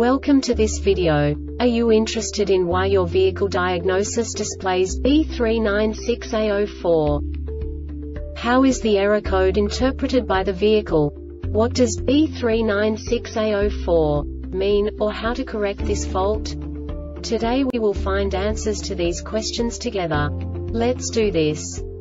Welcome to this video. Are you interested in why your vehicle diagnosis displays B396A04? How is the error code interpreted by the vehicle? What does B396A04 mean, or how to correct this fault? Today we will find answers to these questions together. Let's do this.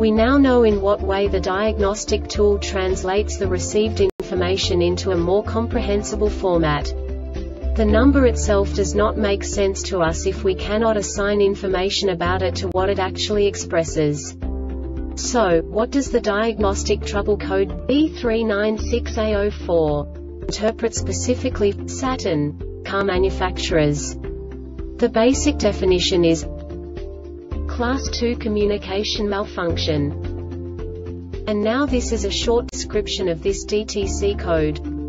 We now know in what way the diagnostic tool translates the received information into a more comprehensible format. The number itself does not make sense to us if we cannot assign information about it to what it actually expresses. So, what does the diagnostic trouble code B396A04 interpret specifically, Saturn, car manufacturers? The basic definition is Class 2 communication malfunction. And now this is a short description of this DTC code.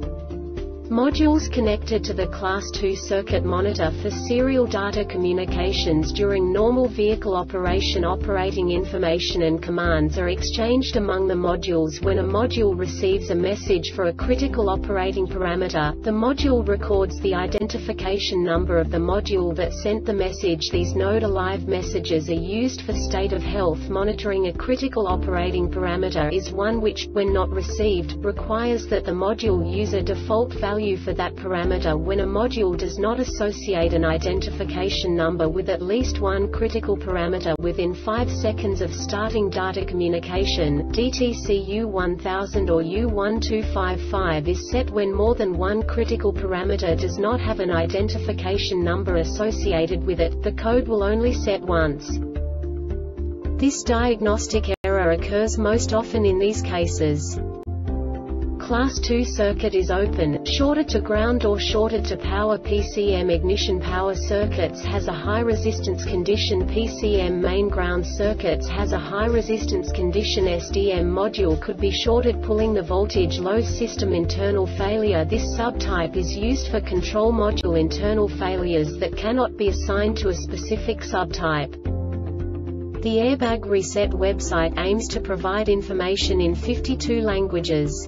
Modules connected to the Class 2 circuit monitor for serial data communications during normal vehicle operation. Operating information and commands are exchanged among the modules. When a module receives a message for a critical operating parameter, the module records the identification number of the module that sent the message. These node alive messages are used for state of health. Monitoring a critical operating parameter is one which, when not received, requires that the module use a default value value for that parameter when a module does not associate an identification number with at least one critical parameter within 5 seconds of starting data communication. DTC U1000 or U1255 is set when more than one critical parameter does not have an identification number associated with it, the code will only set once. This diagnostic error occurs most often in these cases. Class 2 circuit is open, shorted to ground or shorted to power PCM ignition power circuits has a high resistance condition PCM main ground circuits has a high resistance condition SDM module could be shorted pulling the voltage low system internal failure This subtype is used for control module internal failures that cannot be assigned to a specific subtype. The Airbag Reset website aims to provide information in 52 languages.